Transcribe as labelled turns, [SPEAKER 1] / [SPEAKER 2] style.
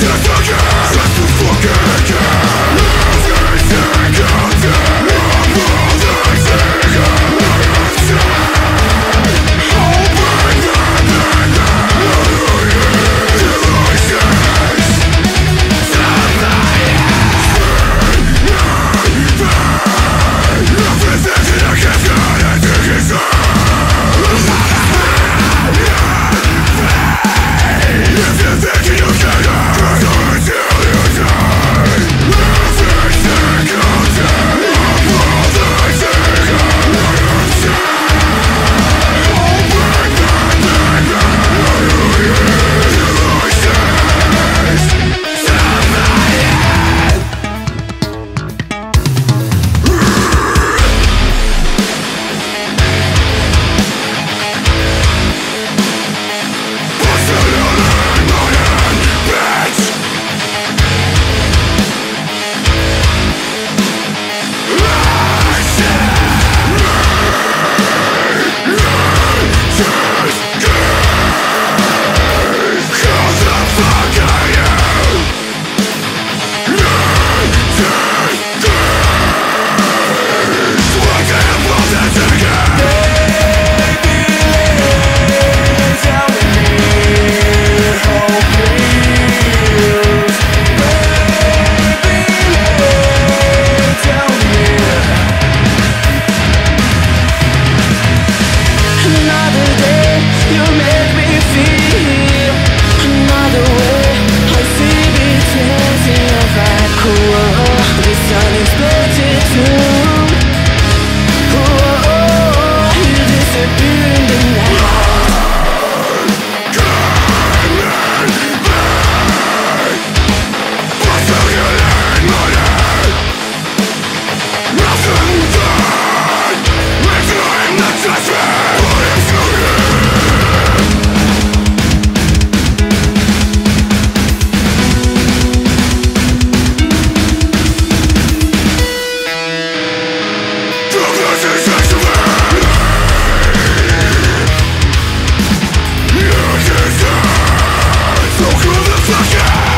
[SPEAKER 1] Just Fuck